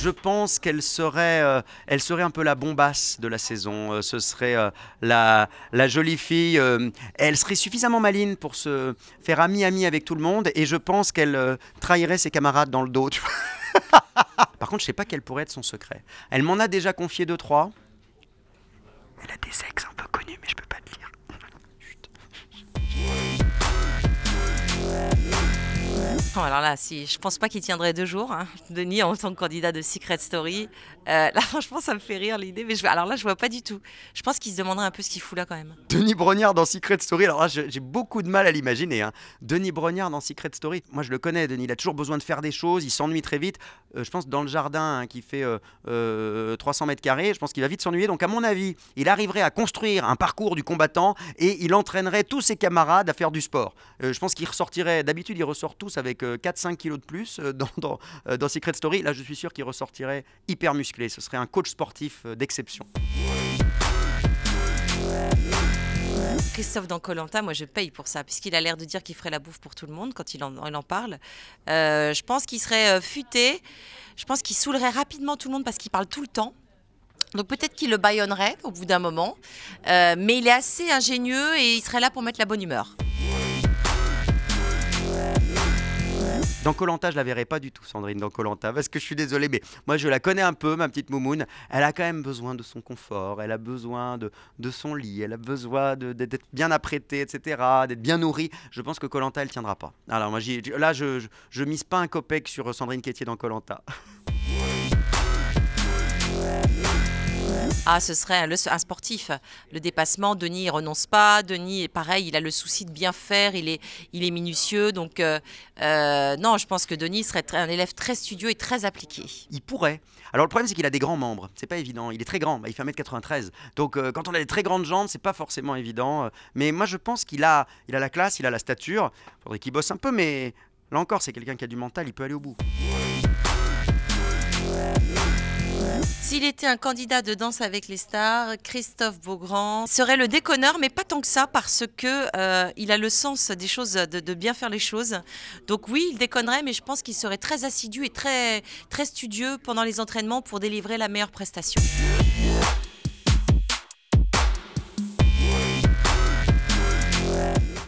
je pense qu'elle serait, euh, elle serait un peu la bombasse de la saison. Euh, ce serait euh, la, jolie fille. elle serait suffisamment maline pour se faire ami-ami avec tout le monde. Et je pense qu'elle trahirait ses camarades dans le dos. Par contre, je sais pas quel pourrait être son secret. Elle m'en a déjà confié deux, trois. Bon, alors là, si, je pense pas qu'il tiendrait deux jours, hein, Denis, en tant que candidat de Secret Story. Euh, là, franchement, ça me fait rire l'idée. Mais je, alors là, je vois pas du tout. Je pense qu'il se demanderait un peu ce qu'il fout là quand même. Denis Brognard dans Secret Story, alors là j'ai beaucoup de mal à l'imaginer. hein. Denis Brognard dans Secret Story, moi je le connais, Denis, il a toujours besoin de faire des choses, il s'ennuie très vite. Euh, je pense dans le jardin hein, qui fait euh, euh, 300 mètres carrés, je pense qu'il va vite s'ennuyer. Donc à mon avis, il arriverait à construire un parcours du combattant et il entraînerait tous ses camarades à faire du sport. Je pense qu'il ressortirait, d'habitude ils ressortent tous avec euh, 4-5 kilos de plus euh, euh, dans Secret Story. Là je suis sûr qu'il ressortirait hyper musclé, ce serait un coach sportif euh, d'exception. Christophe dans Colanta, moi je paye pour ça, puisqu'il a l'air de dire qu'il ferait la bouffe pour tout le monde quand il en, parle. Je pense qu'il serait futé. Je pense qu'il saoulerait rapidement tout le monde parce qu'il parle tout le temps. Donc peut-être qu'il le baïonnerait au bout d'un moment. Mais il est assez ingénieux et il serait là pour mettre la bonne humeur. Dans Colanta, je la verrai pas du tout, Sandrine, dans Colanta, parce que je suis désolé, mais moi je la connais un peu, ma petite Moumoune. Elle a quand même besoin de son confort, elle a besoin de, de son lit, elle a besoin d'être bien apprêtée, etc., d'être bien nourrie. Je pense que Colanta, elle tiendra pas. Alors moi, là, je, je, mise pas un copec sur Sandrine Quétier dans Colanta. Ah, ce serait un, sportif. Le dépassement, Denis, il renonce pas. Denis, pareil, il a le souci de bien faire. Il est, il est minutieux. Donc, euh, euh, non, je pense que Denis serait un élève très studieux et très appliqué. Il pourrait. Alors le problème, c'est qu'il a des grands membres. C'est pas évident. Il est très grand. Il fait 1m93. Donc euh, quand on a des très grandes jambes, c'est pas forcément évident. Mais moi, je pense qu'il a, il a la classe, il a la stature. Faudrait qu'il bosse un peu, mais là encore, c'est quelqu'un qui a du mental. Il peut aller au bout. S'il était un candidat de Danse avec les stars, Christophe Beaugrand serait le déconneur, mais pas tant que ça, parce que euh, il a le sens des choses, de, de bien faire les choses. Donc oui, il déconnerait, mais je pense qu'il serait très assidu et très, très studieux pendant les entraînements pour délivrer la meilleure prestation.